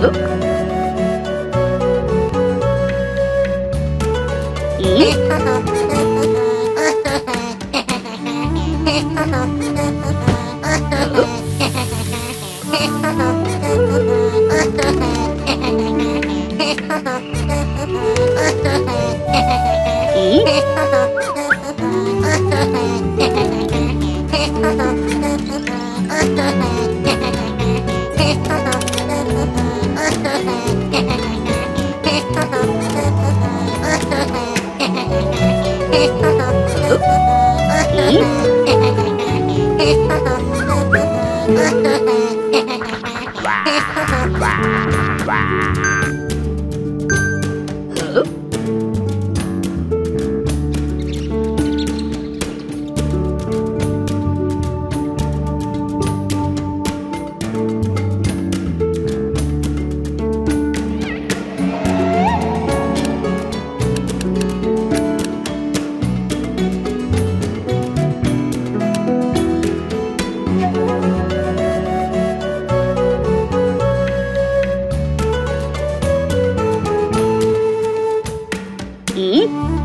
るいいいい Wow. 嗯